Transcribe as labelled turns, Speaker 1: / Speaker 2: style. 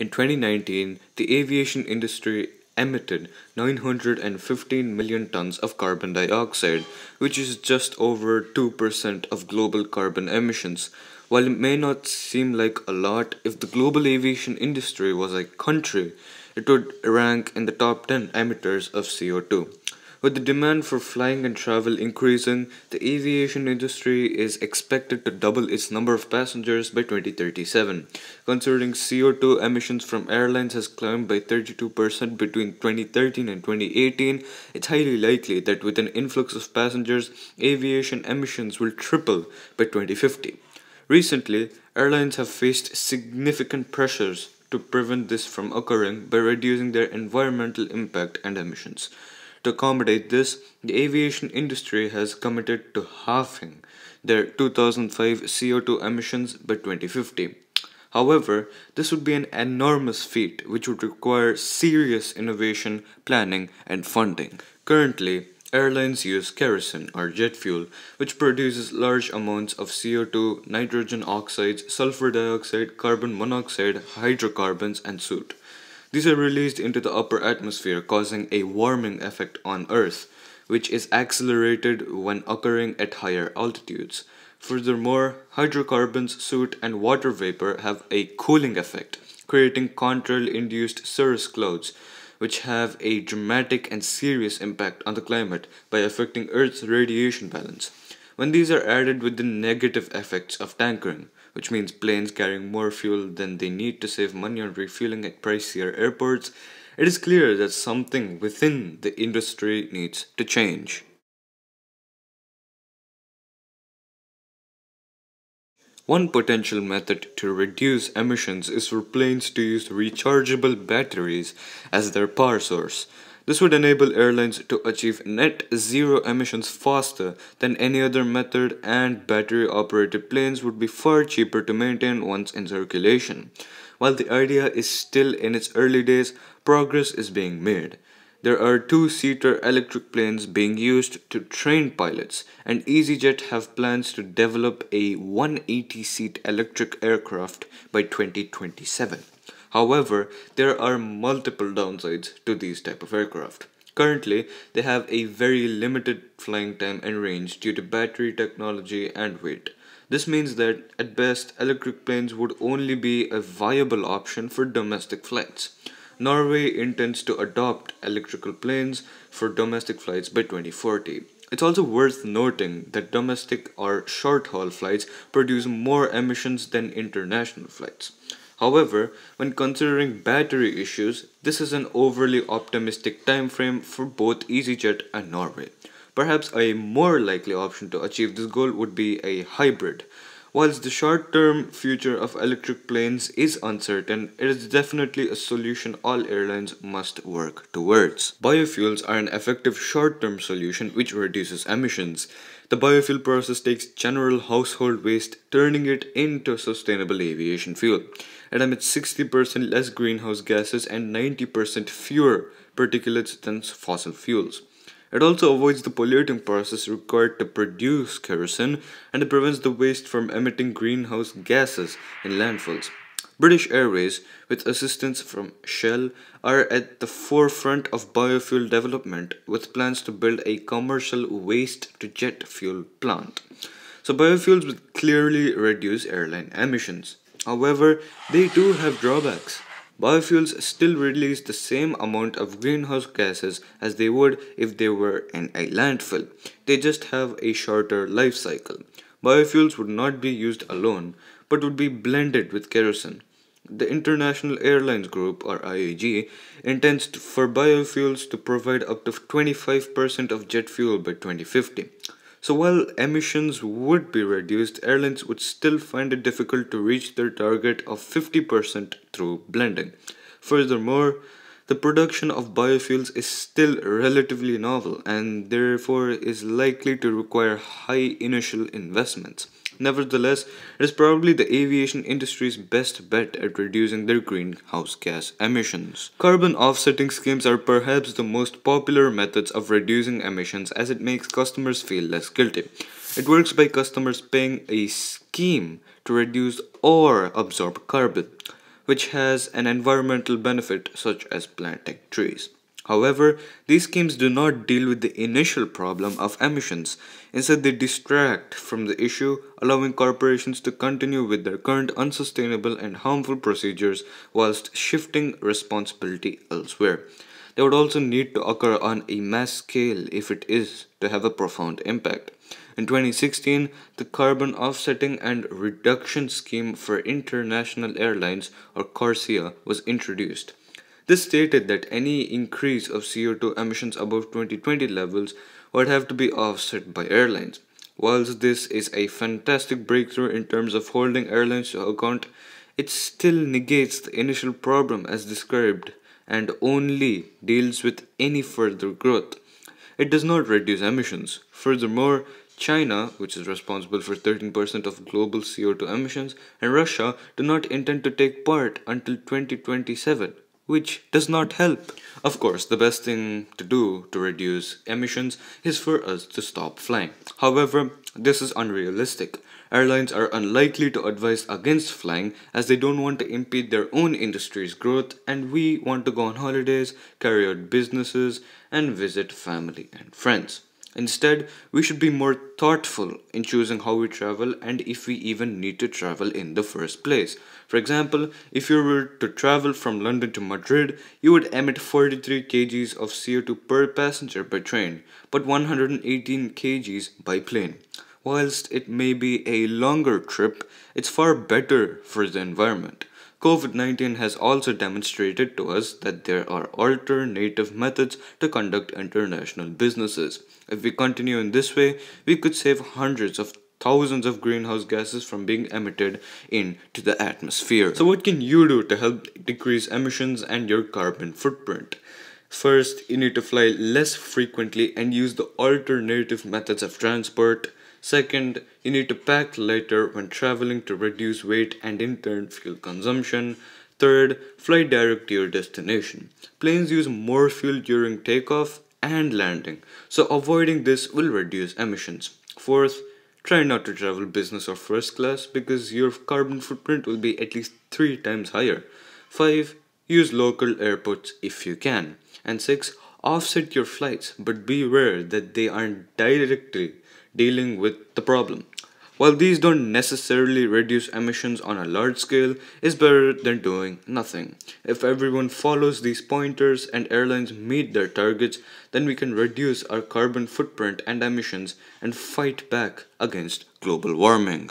Speaker 1: In 2019, the aviation industry emitted 915 million tons of carbon dioxide, which is just over 2% of global carbon emissions. While it may not seem like a lot, if the global aviation industry was a country, it would rank in the top 10 emitters of CO2. With the demand for flying and travel increasing, the aviation industry is expected to double its number of passengers by 2037. Considering CO2 emissions from airlines has climbed by 32% between 2013 and 2018, it's highly likely that with an influx of passengers, aviation emissions will triple by 2050. Recently, airlines have faced significant pressures to prevent this from occurring by reducing their environmental impact and emissions. To accommodate this, the aviation industry has committed to halving their 2005 CO2 emissions by 2050. However, this would be an enormous feat which would require serious innovation, planning, and funding. Currently, airlines use kerosene or jet fuel, which produces large amounts of CO2, nitrogen oxides, sulfur dioxide, carbon monoxide, hydrocarbons, and soot. These are released into the upper atmosphere, causing a warming effect on Earth, which is accelerated when occurring at higher altitudes. Furthermore, hydrocarbons, soot, and water vapor have a cooling effect, creating contrail induced cirrus clouds, which have a dramatic and serious impact on the climate by affecting Earth's radiation balance. When these are added with the negative effects of tankering, which means planes carrying more fuel than they need to save money on refueling at pricier airports, it is clear that something within the industry needs to change. One potential method to reduce emissions is for planes to use rechargeable batteries as their power source. This would enable airlines to achieve net zero emissions faster than any other method, and battery operated planes would be far cheaper to maintain once in circulation. While the idea is still in its early days, progress is being made. There are two seater electric planes being used to train pilots, and EasyJet have plans to develop a 180 seat electric aircraft by 2027. However, there are multiple downsides to these type of aircraft. Currently, they have a very limited flying time and range due to battery technology and weight. This means that at best, electric planes would only be a viable option for domestic flights. Norway intends to adopt electrical planes for domestic flights by 2040. It's also worth noting that domestic or short haul flights produce more emissions than international flights. However, when considering battery issues, this is an overly optimistic time frame for both EasyJet and Norway. Perhaps a more likely option to achieve this goal would be a hybrid. Whilst the short term future of electric planes is uncertain, it is definitely a solution all airlines must work towards. Biofuels are an effective short term solution which reduces emissions. The biofuel process takes general household waste, turning it into sustainable aviation fuel. It emits 60% less greenhouse gases and 90% fewer particulates than fossil fuels. It also avoids the polluting process required to produce kerosene and it prevents the waste from emitting greenhouse gases in landfills. British Airways, with assistance from Shell, are at the forefront of biofuel development with plans to build a commercial waste to jet fuel plant. So, biofuels will clearly reduce airline emissions. However, they do have drawbacks. Biofuels still release the same amount of greenhouse gases as they would if they were in a landfill. They just have a shorter life cycle. Biofuels would not be used alone, but would be blended with kerosene. The International Airlines Group, or IAG, intends for biofuels to provide up to 25% of jet fuel by 2050. So while emissions would be reduced, airlines would still find it difficult to reach their target of 50% through blending. Furthermore, the production of biofuels is still relatively novel and therefore is likely to require high initial investments. Nevertheless, it is probably the aviation industry's best bet at reducing their greenhouse gas emissions. Carbon offsetting schemes are perhaps the most popular methods of reducing emissions as it makes customers feel less guilty. It works by customers paying a scheme to reduce or absorb carbon. which has an environmental benefit such as planting trees. However, these schemes do not deal with the initial problem of emissions. Instead, they distract from the issue, allowing corporations to continue with their current unsustainable and harmful procedures whilst shifting responsibility elsewhere. They would also need to occur on a mass scale if it is to have a profound impact. In 2016, the Carbon Offsetting and Reduction Scheme for International Airlines, or CORSIA, was introduced. This stated that any increase of CO2 emissions above 2020 levels would have to be offset by airlines. Whilst this is a fantastic breakthrough in terms of holding airlines to account, it still negates the initial problem as described and only deals with any further growth. It does not reduce emissions. Furthermore, China, which is responsible for 13% of global CO2 emissions, and Russia do not intend to take part until 2027 which does not help. Of course, the best thing to do to reduce emissions is for us to stop flying. However, this is unrealistic. Airlines are unlikely to advise against flying as they don't want to impede their own industry's growth and we want to go on holidays, carry out businesses, and visit family and friends. Instead, we should be more thoughtful in choosing how we travel and if we even need to travel in the first place. For example, if you were to travel from London to Madrid, you would emit 43 kgs of CO2 per passenger by train, but 118 kgs by plane. Whilst it may be a longer trip, it's far better for the environment. COVID 19 has also demonstrated to us that there are alternative methods to conduct international businesses. If we continue in this way, we could save hundreds of thousands of greenhouse gases from being emitted into the atmosphere. So, what can you do to help decrease emissions and your carbon footprint? First, you need to fly less frequently and use the alternative methods of transport. Second, you need to pack lighter when traveling to reduce weight and in turn fuel consumption. Third, fly direct to your destination. Planes use more fuel during takeoff and landing, so avoiding this will reduce emissions. Fourth, try not to travel business or first class because your carbon footprint will be at least 3 times higher. 5. Use local airports if you can. And 6. Offset your flights, but beware that they aren't directly dealing with the problem. While these don't necessarily reduce emissions on a large scale, is better than doing nothing. If everyone follows these pointers and airlines meet their targets, then we can reduce our carbon footprint and emissions and fight back against global warming.